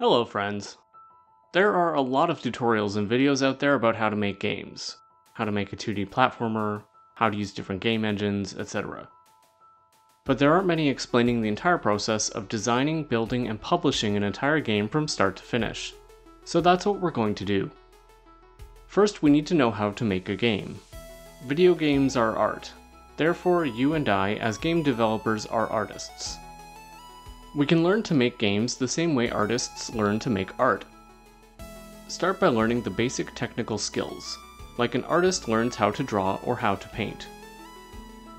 Hello friends. There are a lot of tutorials and videos out there about how to make games, how to make a 2D platformer, how to use different game engines, etc. But there aren't many explaining the entire process of designing, building, and publishing an entire game from start to finish. So that's what we're going to do. First, we need to know how to make a game. Video games are art, therefore you and I as game developers are artists. We can learn to make games the same way artists learn to make art. Start by learning the basic technical skills, like an artist learns how to draw or how to paint.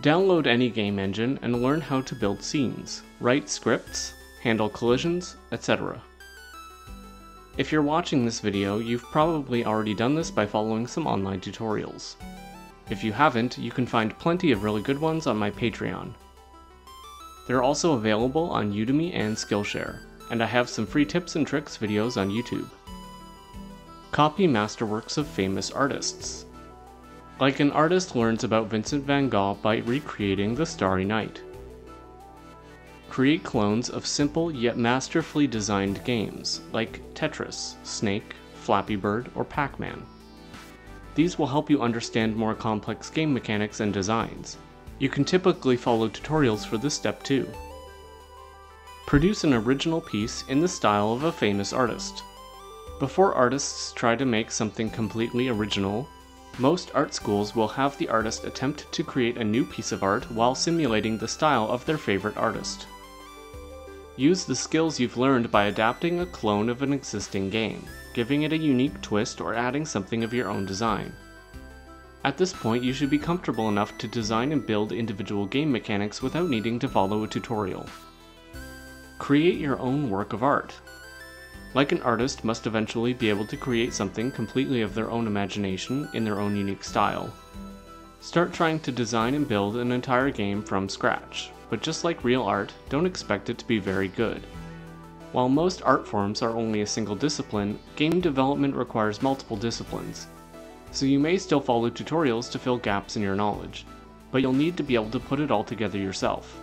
Download any game engine and learn how to build scenes, write scripts, handle collisions, etc. If you're watching this video, you've probably already done this by following some online tutorials. If you haven't, you can find plenty of really good ones on my Patreon, they're also available on Udemy and Skillshare, and I have some free tips and tricks videos on YouTube. Copy masterworks of famous artists. Like an artist learns about Vincent van Gogh by recreating The Starry Night. Create clones of simple yet masterfully designed games, like Tetris, Snake, Flappy Bird, or Pac-Man. These will help you understand more complex game mechanics and designs, you can typically follow tutorials for this step too. Produce an original piece in the style of a famous artist. Before artists try to make something completely original, most art schools will have the artist attempt to create a new piece of art while simulating the style of their favorite artist. Use the skills you've learned by adapting a clone of an existing game, giving it a unique twist or adding something of your own design. At this point, you should be comfortable enough to design and build individual game mechanics without needing to follow a tutorial. Create your own work of art. Like an artist must eventually be able to create something completely of their own imagination in their own unique style. Start trying to design and build an entire game from scratch, but just like real art, don't expect it to be very good. While most art forms are only a single discipline, game development requires multiple disciplines, so you may still follow tutorials to fill gaps in your knowledge, but you'll need to be able to put it all together yourself.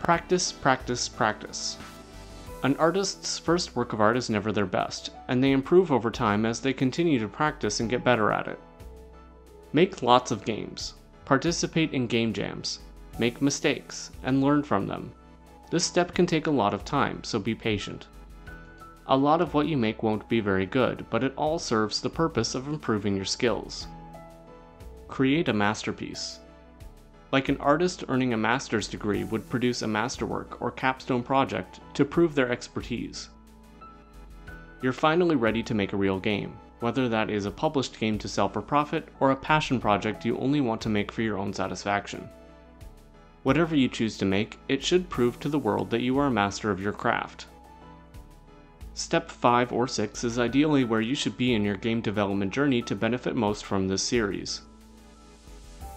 Practice, practice, practice. An artist's first work of art is never their best, and they improve over time as they continue to practice and get better at it. Make lots of games, participate in game jams, make mistakes, and learn from them. This step can take a lot of time, so be patient. A lot of what you make won't be very good, but it all serves the purpose of improving your skills. Create a masterpiece. Like an artist earning a master's degree would produce a masterwork or capstone project to prove their expertise. You're finally ready to make a real game, whether that is a published game to sell for profit or a passion project you only want to make for your own satisfaction. Whatever you choose to make, it should prove to the world that you are a master of your craft. Step 5 or 6 is ideally where you should be in your game development journey to benefit most from this series.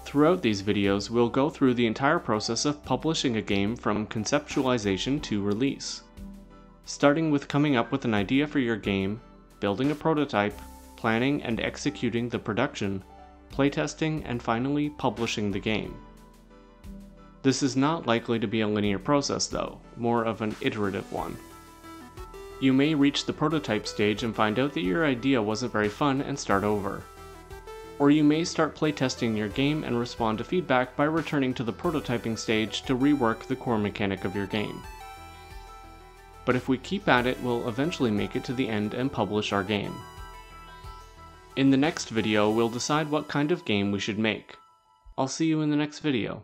Throughout these videos, we'll go through the entire process of publishing a game from conceptualization to release. Starting with coming up with an idea for your game, building a prototype, planning and executing the production, playtesting, and finally publishing the game. This is not likely to be a linear process though, more of an iterative one. You may reach the prototype stage and find out that your idea wasn't very fun and start over. Or you may start playtesting your game and respond to feedback by returning to the prototyping stage to rework the core mechanic of your game. But if we keep at it, we'll eventually make it to the end and publish our game. In the next video, we'll decide what kind of game we should make. I'll see you in the next video.